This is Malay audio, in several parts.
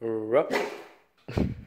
Rup.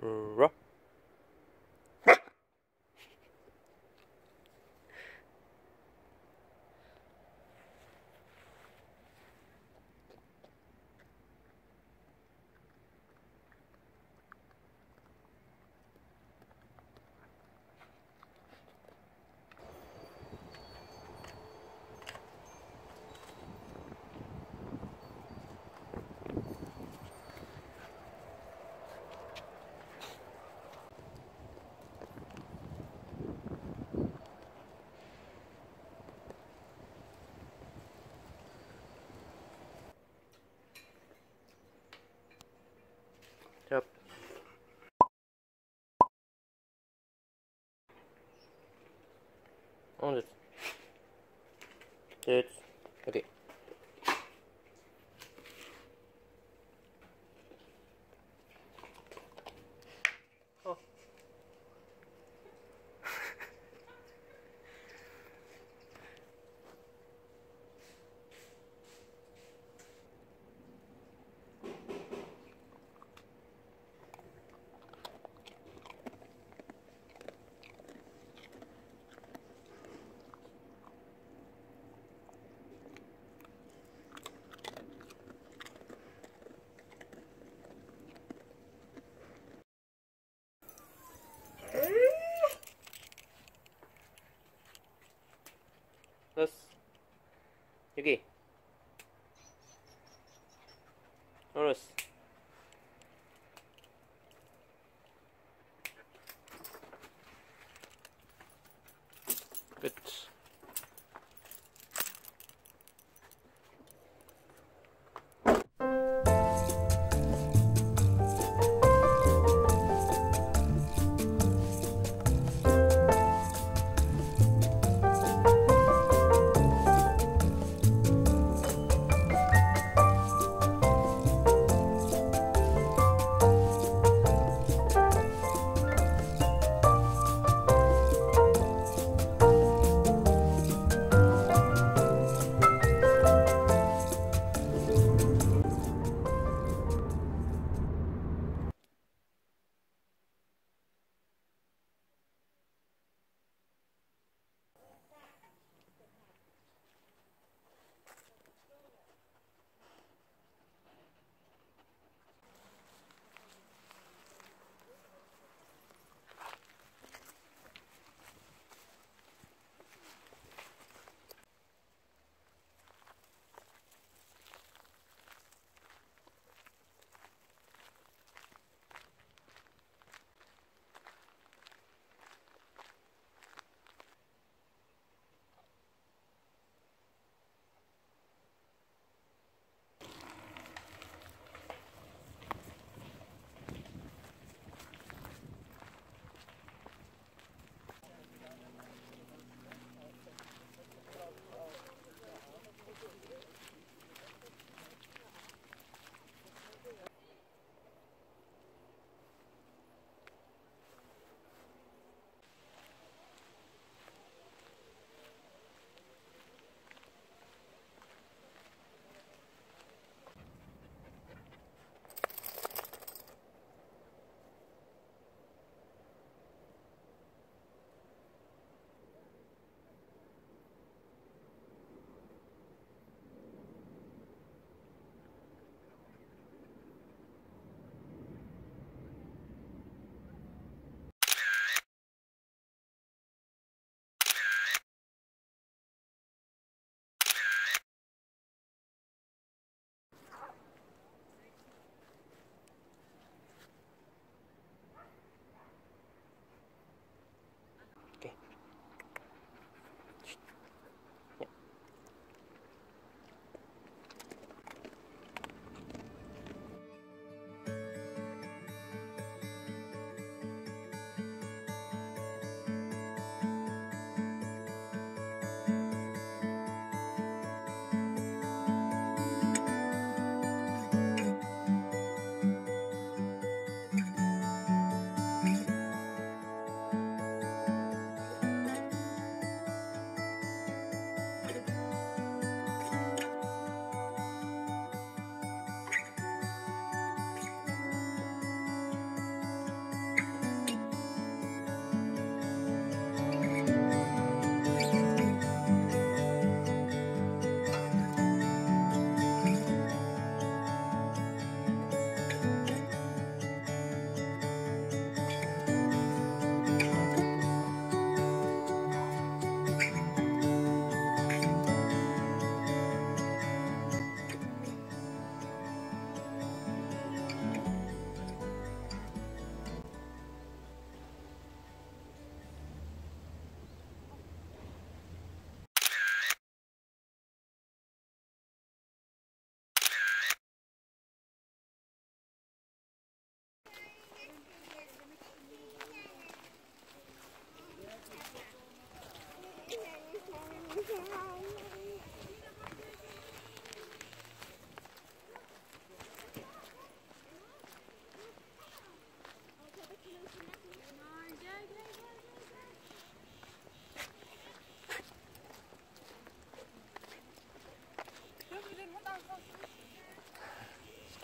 Ra. It's okay. Okay Terus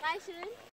streicheln?